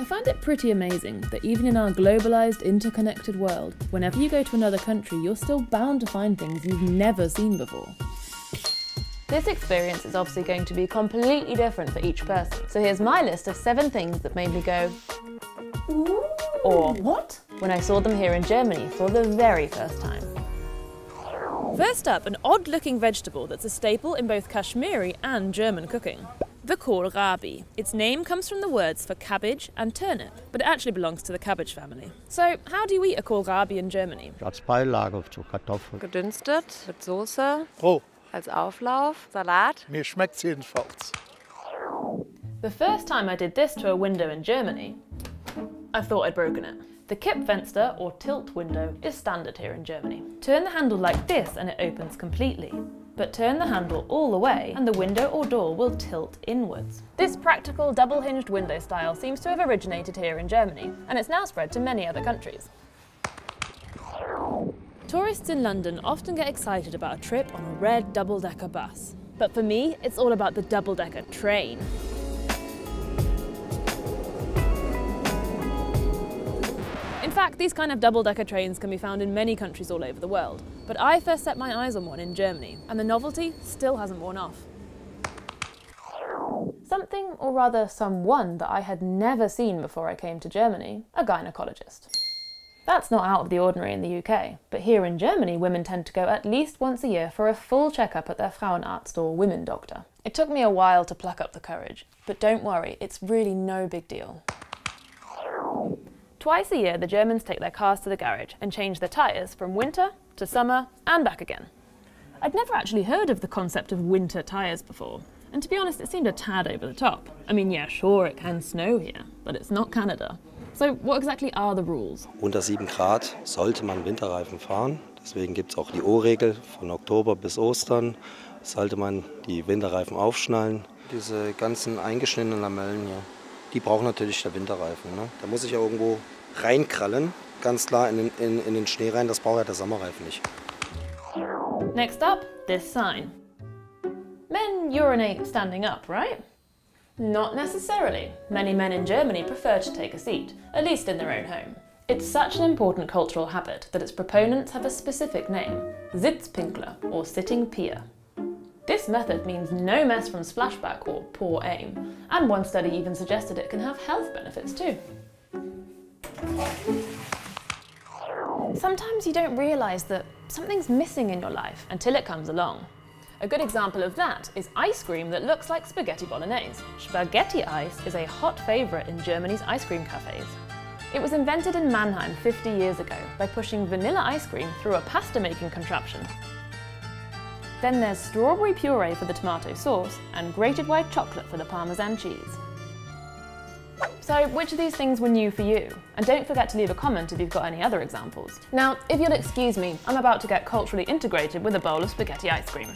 I find it pretty amazing that even in our globalised, interconnected world, whenever you go to another country, you're still bound to find things you've never seen before. This experience is obviously going to be completely different for each person. So here's my list of seven things that made me go, Ooh, or what? When I saw them here in Germany for the very first time. First up, an odd looking vegetable that's a staple in both Kashmiri and German cooking. The kohlrabi. Its name comes from the words for cabbage and turnip, but it actually belongs to the cabbage family. So, how do you eat a kohlrabi in Germany? Als Beilage zu Kartoffeln. Gedünstet mit Soße. Roh. Als Auflauf, Salat. Mir schmeckt's jedenfalls. The first time I did this to a window in Germany, I thought I'd broken it. The Kippfenster, or tilt window, is standard here in Germany. Turn the handle like this and it opens completely. But turn the handle all the way and the window or door will tilt inwards. This practical double-hinged window style seems to have originated here in Germany, and it's now spread to many other countries. Tourists in London often get excited about a trip on a red double-decker bus. But for me, it's all about the double-decker train. Fact, these kind of double-decker trains can be found in many countries all over the world. But I first set my eyes on one in Germany, and the novelty still hasn't worn off. Something, or rather someone, that I had never seen before I came to Germany, a gynecologist. That's not out of the ordinary in the UK, but here in Germany women tend to go at least once a year for a full checkup at their Frauenarzt or women doctor. It took me a while to pluck up the courage, but don't worry, it's really no big deal. Twice a year the Germans take their cars to the garage and change their tyres from winter to summer and back again. I'd never actually heard of the concept of winter tyres before, and to be honest it seemed a tad over the top. I mean yeah, sure it can snow here, but it's not Canada. So what exactly are the rules? Unter 7 Grad sollte man Winterreifen fahren. Deswegen gibt es auch die O-Regel von Oktober bis Ostern. Sollte man die Winterreifen aufschnallen. Diese ganzen eingeschnittenen Lamellen hier, die brauchen natürlich der Winterreifen. Ne? Da muss ich ja irgendwo reinkrallen, ganz klar in den, in, in den Schnee rein. Das braucht ja der Sommerreifen nicht. Next up, this sign. Men urinate standing up, right? Not necessarily. Many men in Germany prefer to take a seat, at least in their own home. It's such an important cultural habit that its proponents have a specific name, Sitzpinkler, or sitting peer. This method means no mess from splashback or poor aim, and one study even suggested it can have health benefits too. Sometimes you don't realise that something's missing in your life until it comes along. A good example of that is ice cream that looks like spaghetti bolognese. Spaghetti ice is a hot favourite in Germany's ice cream cafes. It was invented in Mannheim 50 years ago by pushing vanilla ice cream through a pasta making contraption. Then there's strawberry puree for the tomato sauce and grated white chocolate for the parmesan cheese. So which of these things were new for you? And don't forget to leave a comment if you've got any other examples. Now, if you'll excuse me, I'm about to get culturally integrated with a bowl of spaghetti ice cream.